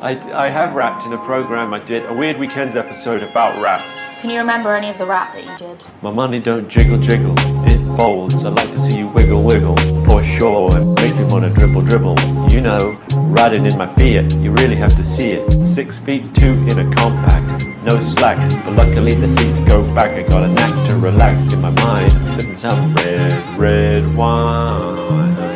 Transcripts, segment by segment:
I, I have rapped in a program I did, a Weird Weekends episode about rap. Can you remember any of the rap that you did? My money don't jiggle jiggle, it folds. I like to see you wiggle wiggle, for sure. It makes me wanna dribble dribble. You know, riding in my Fiat, you really have to see it. Six feet two in a compact, no slack. But luckily the seats go back. I got a knack to relax in my mind, sipping some red, red wine.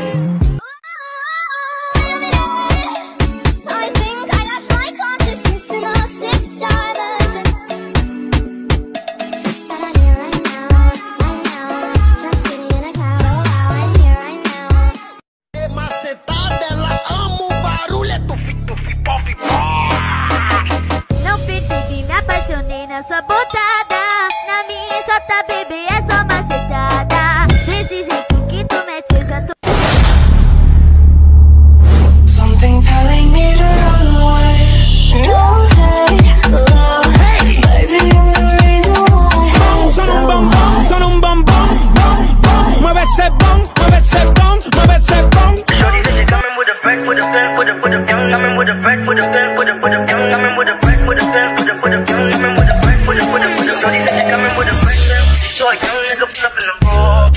Ese bong, mueve ese bong, mueve ese bong. Shorty said she coming with a back, with a pen, with a with a gun. Coming with a back, with a pen, with a with a gun. Coming with a back, with a pen, with a with a gun. Coming with a back, with a with a with a. Shorty said she coming with a back, so a young nigga in the ball.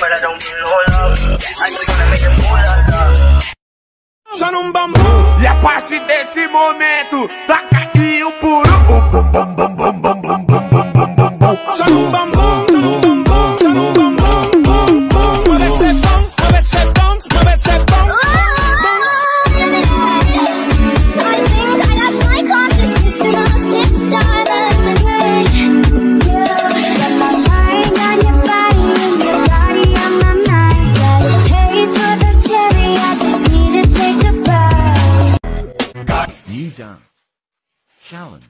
But I don't need no love. I know you wanna make it more love. Só num bambu. E a partir desse momento, taca e o puro. O bum bum New dance. Challenge.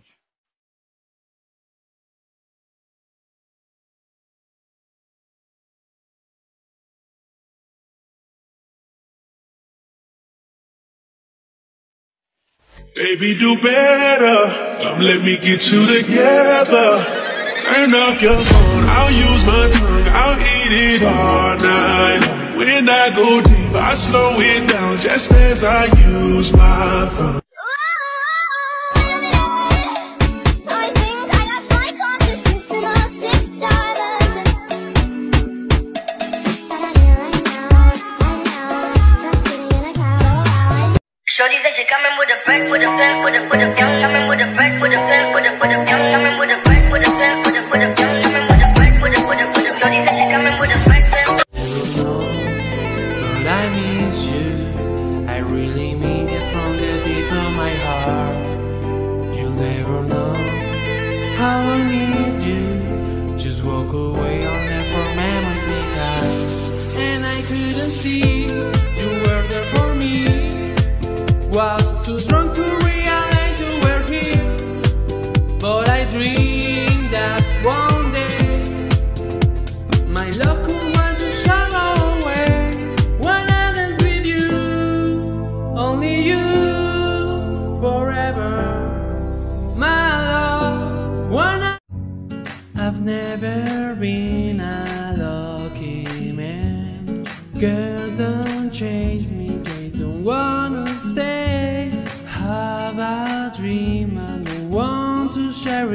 Baby, do better. Come, let me get you together. Turn off your phone. I'll use my tongue. I'll eat it all night. When I go deep, I slow it down just as I use my phone. With. I miss you. I really mean it from the deep of my heart. You'll never know how I need you. Just walk away. And I couldn't see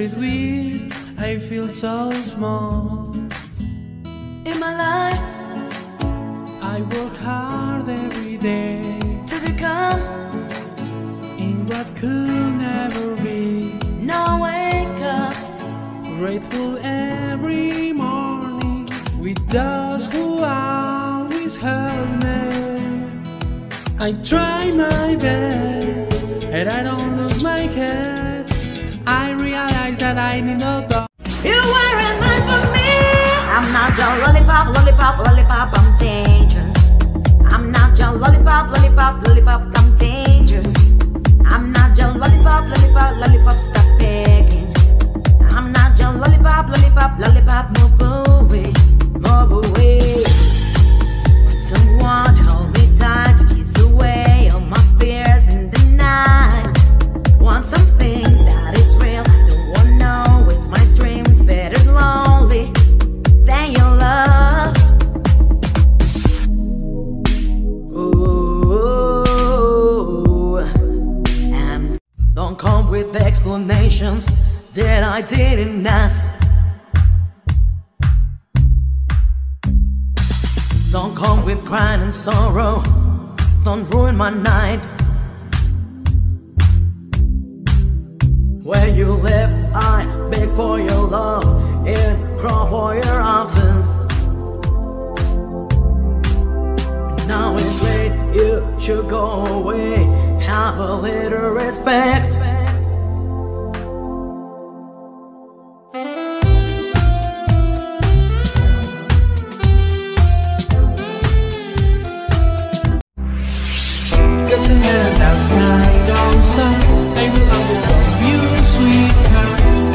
to share it with. I feel so small. In my life, I work hard every day to become, in what could never be. now wake up. Grateful every morning with those who always help me. I try my best and I don't that I need no dog. You weren't meant for me. I'm not your lollipop, lollipop, lollipop. I'm dangerous. I'm not your lollipop, lollipop, lollipop. I'm dangerous. I'm not your lollipop, lollipop, lollipop. Stop begging. I'm not your lollipop, lollipop, lollipop. That I didn't ask. Don't come with crying and sorrow. Don't ruin my night. Where you live, I beg for your love and crawl for your absence. Now it's late, you should go away. Have a little respect.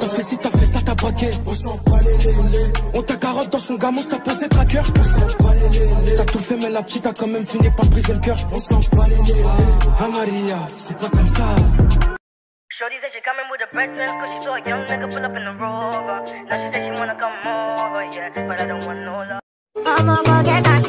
Parce que si t'as fait ça, t'as braqué. On s'en bat les lélés. On t'a carotte dans son gamos, t'as posé tracker. On s'en bat les lélés. T'as tout fait, mais la petite a quand même fini par briser le cœur. On s'en bat les lélés. Ah Maria, c'est pas comme ça. Shorty said she coming with a breakfast Cause she saw a young nigga pull up in the rover Now she said she wanna come over, yeah But I don't want no love I'ma forget that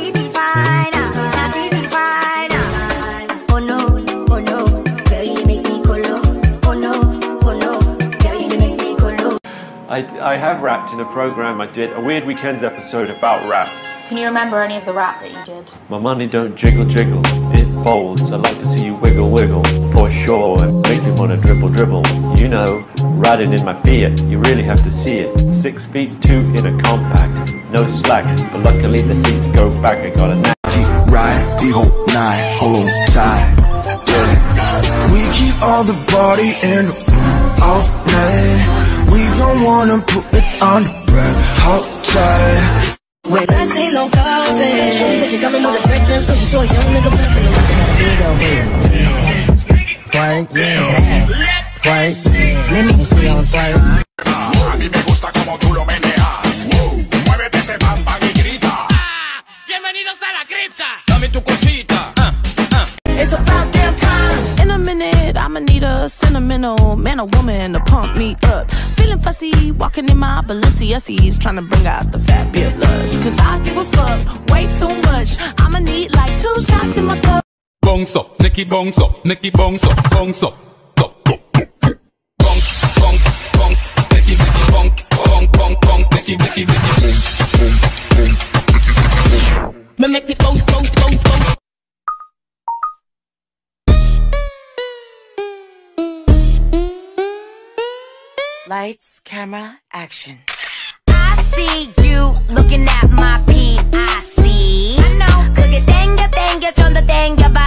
I, I have rapped in a program I did, a Weird Weekends episode about rap. Can you remember any of the rap that you did? My money don't jiggle jiggle, it folds. I like to see you wiggle wiggle, for sure. It makes me wanna dribble dribble. You know, riding in my Fiat, you really have to see it. Six feet two in a compact, no slack, but luckily the seats go back. I got a knack. Ride the whole night, hold on tight. Yeah. We keep all the body in the room all night. We don't wanna put it on the red hot side. When I say no coffee, she said she coming with a red dress, cause she saw a young nigga pull up in the Here we go, baby. Twerk, yeah. Twerk. Let me see on twerk. A mí me gusta como tú lo I'ma need a sentimental man or woman to pump me up. Feeling fussy, walking in my Balenciagas, trying to bring out the fabulous. Cause I give a fuck way too much. I'ma need like two shots in my cup. Bounce up, Nicky bounce up, Nicky bounce up, up. up, Lights, camera, action. I see you looking at my P.I.C. I know. 그게 땡겨 땡겨 좀더 땡겨봐.